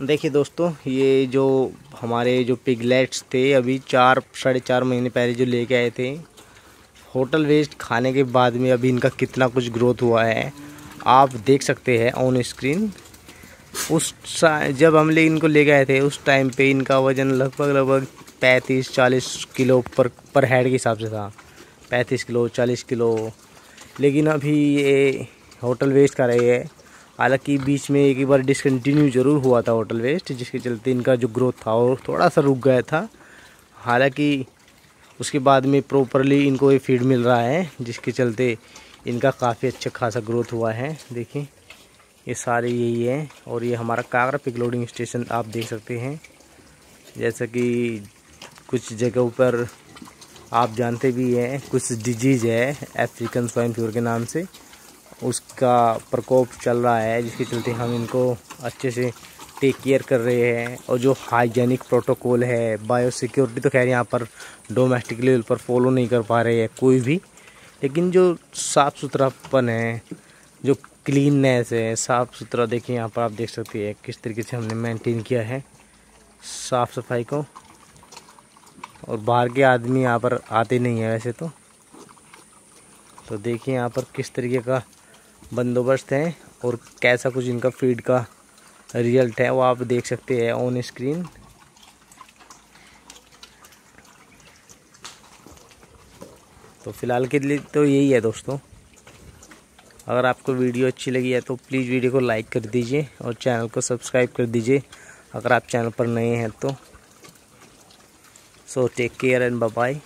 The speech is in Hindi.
देखिए दोस्तों, ये जो हमारे जो पिगलेट्स थे, अभी चार, साढ़े चार महीने पहले जो लेके आए थे, होटल वेस्ट खाने के बाद में अभी इनका कितना कुछ ग्रोथ हुआ है, आप देख सकते हैं ऑन स्क्रीन उस जब हम ले, इनको ले गए थे, उस टाइम पे इनका वज़न लगभग लगभग पैंतीस, चालीस किलो पर पर हेड के हिसाब से था। पैंतीस किलो, चालीस किलो। लेकिन अभी ये होटल वेस्ट कर रही है। हालाँकि बीच में एक बार डिसकंटिन्यू ज़रूर हुआ था होटल वेस्ट जिसके चलते इनका जो ग्रोथ था वो थोड़ा सा रुक गया था। हालाँकि उसके बाद में प्रॉपरली इनको ये फ़ीड मिल रहा है, जिसके चलते इनका काफ़ी अच्छा खासा ग्रोथ हुआ है। देखिए, ये सारे यही है और ये हमारा कागरा पिक लोडिंग स्टेशन आप देख सकते हैं। जैसा कि कुछ जगहों पर आप जानते भी हैं, कुछ डिज़ीज़ है अफ्रीकन स्वाइन फ्यूर के नाम से। उसका प्रकोप चल रहा है, जिसके चलते हम इनको अच्छे से टेक केयर कर रहे हैं। और जो हाइजेनिक प्रोटोकॉल है बायो सिक्योरिटी तो खैर यहाँ पर डोमेस्टिक लेवल पर फॉलो नहीं कर पा रहे हैं कोई भी। लेकिन जो साफ़ सुथरापन है, जो क्लीननेस है साफ़ सुथरा देखिए यहाँ पर आप देख सकते हैं किस तरीके से हमने मेंटेन किया है। साफ़ सफ़ाई को। और बाहर के आदमी यहाँ पर आते नहीं है वैसे तो। तो देखिए यहाँ पर किस तरीके का बंदोबस्त है और कैसा कुछ इनका फ़ीड का रिज़ल्ट है, वो आप देख सकते हैं ऑन स्क्रीन तो फ़िलहाल के लिए तो यही है दोस्तों। अगर आपको वीडियो अच्छी लगी है तो प्लीज़ वीडियो को लाइक कर दीजिए और चैनल को सब्सक्राइब कर दीजिए। अगर आप चैनल पर नए हैं तो। So take care and bye